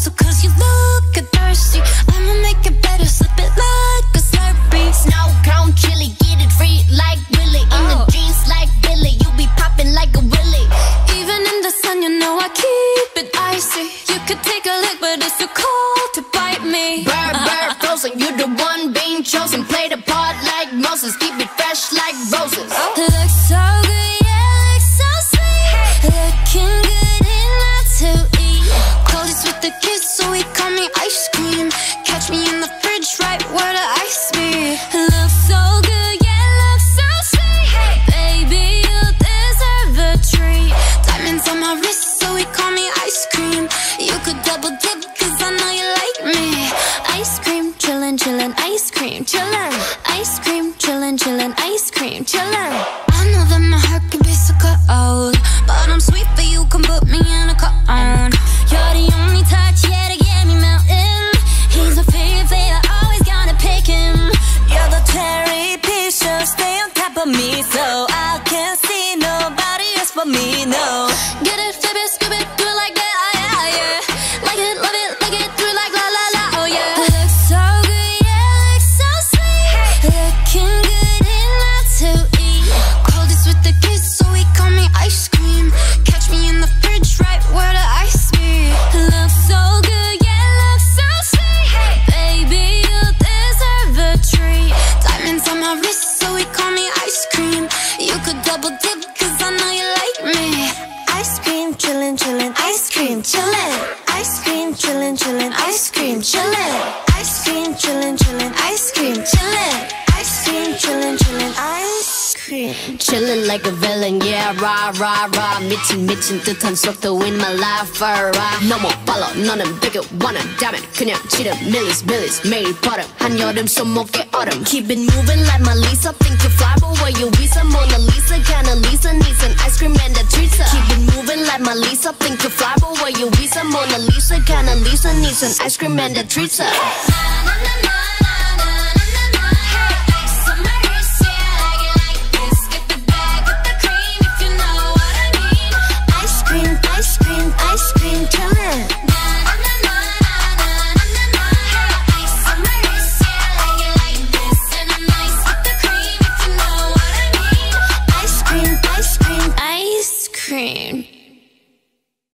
proposal Cause you look a thirsty. I'ma make it better, slip it like a Slurpee. Snow cone chili, get it free like Willy. In oh. the jeans like Billy, you be popping like a willy. Even in the sun, you know I keep it icy. You could take a lick, but it's too cold to bite me. Bird, bird, frozen, you the one being chosen. Play the part like Moses, keep it fresh like roses. Oh. Ice cream, chillin', chillin', ice cream, chillin'. Ice cream, chillin', chillin', ice cream, chillin'. I know that my heart can be so cold, but I'm sweet, but you can put me in a cone. You're the only touch, yeah, to get me melting. He's my favorite, always gonna pick him. You're the cherry Bishop, stay on top of me, so I can't see nobody else but me, no. Double dip, cause I know you like me. Ice cream, chillin', chillin', ice cream, chillin'. Ice cream, chillin', chillin', ice cream, chillin'. Ice cream, chillin', chillin', ice cream, chillin'. Ice cream, chillin', chillin', ice cream. Chillin' like a villain, yeah, rah, rah, rah. 미친, 미친 듯한 속도 in my life, alright. 너무 빨라, 너는 되게 원한다면 그냥 지름, 밀리스, 밀리스. 매일 버릇, 한여름 손목에 얼음. Keep it moving like my Lisa. Think you fly, but where you visa? Mona Lisa, kinda Lisa, needs an ice cream and a treat. Keep it moving like my Lisa. Think you fly, but where you visa? Mona Lisa, kinda Lisa, needs an ice cream and a treat. Na, na, na,